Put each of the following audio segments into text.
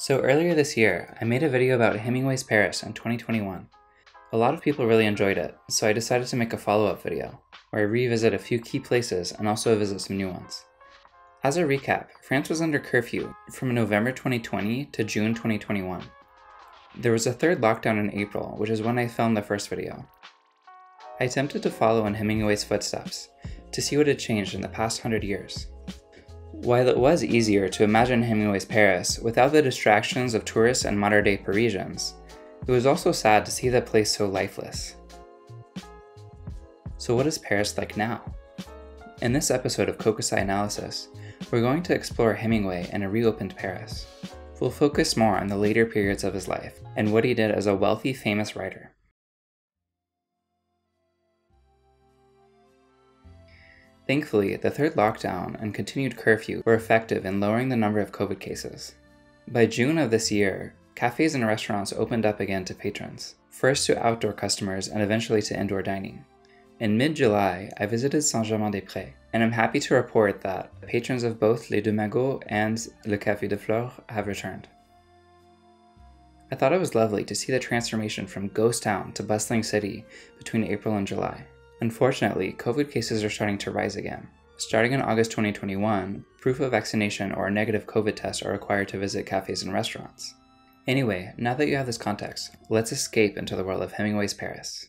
So earlier this year, I made a video about Hemingway's Paris in 2021. A lot of people really enjoyed it, so I decided to make a follow-up video, where I revisit a few key places and also visit some new ones. As a recap, France was under curfew from November 2020 to June 2021. There was a third lockdown in April, which is when I filmed the first video. I attempted to follow in Hemingway's footsteps, to see what had changed in the past hundred years. While it was easier to imagine Hemingway's Paris without the distractions of tourists and modern day Parisians, it was also sad to see that place so lifeless. So, what is Paris like now? In this episode of Kokusai Analysis, we're going to explore Hemingway and a reopened Paris. We'll focus more on the later periods of his life and what he did as a wealthy, famous writer. Thankfully, the third lockdown and continued curfew were effective in lowering the number of COVID cases. By June of this year, cafes and restaurants opened up again to patrons, first to outdoor customers and eventually to indoor dining. In mid July, I visited Saint Germain des Prés, and I'm happy to report that patrons of both Les Deux Magots and Le Café de Flore have returned. I thought it was lovely to see the transformation from ghost town to bustling city between April and July. Unfortunately, COVID cases are starting to rise again. Starting in August 2021, proof of vaccination or a negative COVID test are required to visit cafes and restaurants. Anyway, now that you have this context, let's escape into the world of Hemingway's Paris.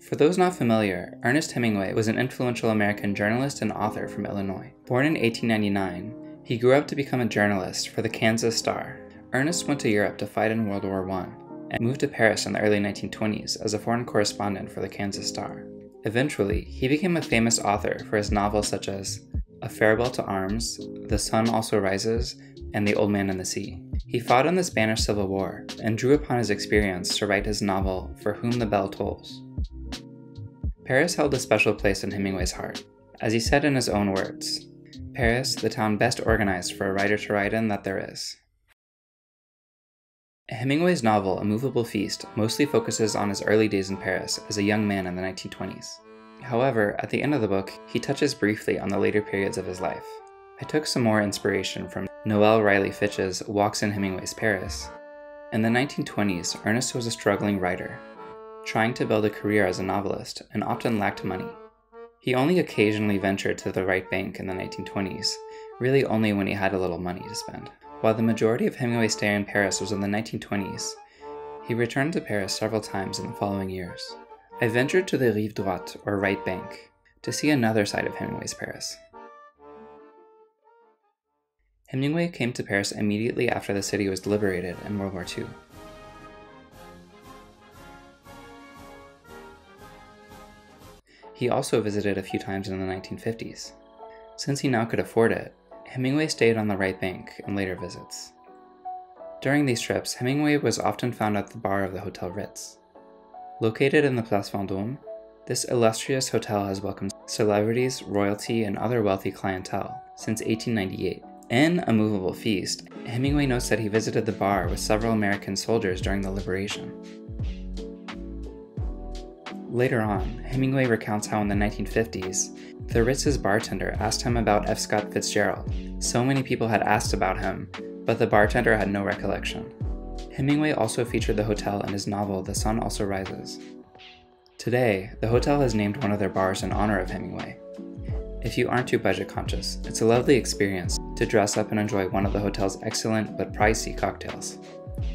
For those not familiar, Ernest Hemingway was an influential American journalist and author from Illinois. Born in 1899, he grew up to become a journalist for the Kansas Star. Ernest went to Europe to fight in World War I and moved to Paris in the early 1920s as a foreign correspondent for the Kansas Star. Eventually, he became a famous author for his novels such as A Farewell to Arms, The Sun Also Rises, and The Old Man and the Sea. He fought in the Spanish Civil War and drew upon his experience to write his novel For Whom the Bell Tolls. Paris held a special place in Hemingway's heart. As he said in his own words, Paris, the town best organized for a writer to write in that there is. Hemingway's novel, A Moveable Feast, mostly focuses on his early days in Paris as a young man in the 1920s. However, at the end of the book, he touches briefly on the later periods of his life. I took some more inspiration from Noel Riley Fitch's Walks in Hemingway's Paris. In the 1920s, Ernest was a struggling writer, trying to build a career as a novelist, and often lacked money. He only occasionally ventured to the right bank in the 1920s, really only when he had a little money to spend. While the majority of Hemingway's stay in Paris was in the 1920s, he returned to Paris several times in the following years. I ventured to the Rive Droite, or right bank, to see another side of Hemingway's Paris. Hemingway came to Paris immediately after the city was liberated in World War II. He also visited a few times in the 1950s. Since he now could afford it, Hemingway stayed on the right bank in later visits. During these trips, Hemingway was often found at the bar of the Hotel Ritz. Located in the Place Vendôme, this illustrious hotel has welcomed celebrities, royalty, and other wealthy clientele since 1898. In A Moveable Feast, Hemingway notes that he visited the bar with several American soldiers during the liberation. Later on, Hemingway recounts how in the 1950s, the Ritz's bartender asked him about F. Scott Fitzgerald. So many people had asked about him, but the bartender had no recollection. Hemingway also featured the hotel in his novel The Sun Also Rises. Today, the hotel has named one of their bars in honor of Hemingway. If you aren't too budget conscious, it's a lovely experience to dress up and enjoy one of the hotel's excellent but pricey cocktails.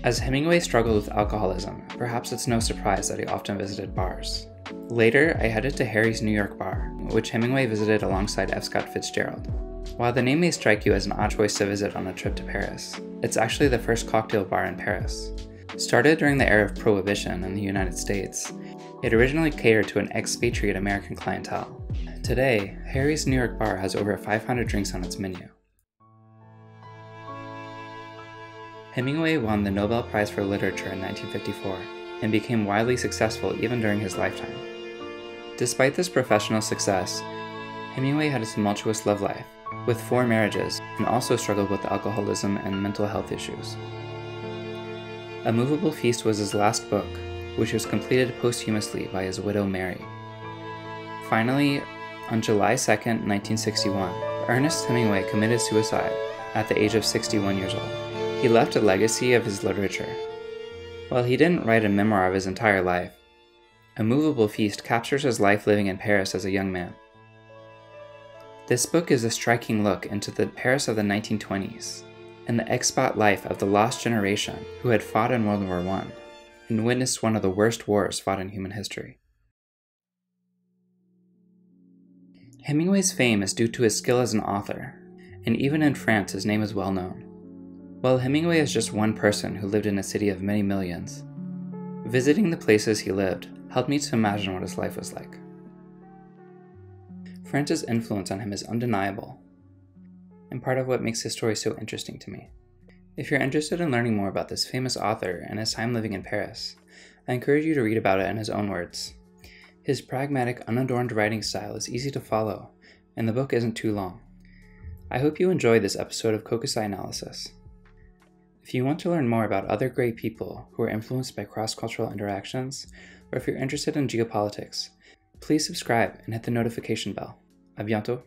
As Hemingway struggled with alcoholism, perhaps it's no surprise that he often visited bars. Later, I headed to Harry's New York Bar, which Hemingway visited alongside F. Scott Fitzgerald. While the name may strike you as an odd choice to visit on a trip to Paris, it's actually the first cocktail bar in Paris. Started during the era of Prohibition in the United States, it originally catered to an expatriate American clientele. Today, Harry's New York Bar has over 500 drinks on its menu. Hemingway won the Nobel Prize for Literature in 1954 and became widely successful even during his lifetime. Despite this professional success, Hemingway had a tumultuous love life, with four marriages, and also struggled with alcoholism and mental health issues. A Moveable Feast was his last book, which was completed posthumously by his widow Mary. Finally, on July 2, 1961, Ernest Hemingway committed suicide at the age of 61 years old. He left a legacy of his literature. While he didn't write a memoir of his entire life, A Moveable Feast captures his life living in Paris as a young man. This book is a striking look into the Paris of the 1920s and the expat life of the lost generation who had fought in World War I and witnessed one of the worst wars fought in human history. Hemingway's fame is due to his skill as an author, and even in France, his name is well known. While Hemingway is just one person who lived in a city of many millions, visiting the places he lived helped me to imagine what his life was like. France's influence on him is undeniable, and part of what makes his story so interesting to me. If you're interested in learning more about this famous author and his time living in Paris, I encourage you to read about it in his own words. His pragmatic, unadorned writing style is easy to follow, and the book isn't too long. I hope you enjoyed this episode of Kokusai Analysis. If you want to learn more about other great people who are influenced by cross cultural interactions, or if you're interested in geopolitics, please subscribe and hit the notification bell. A bientôt!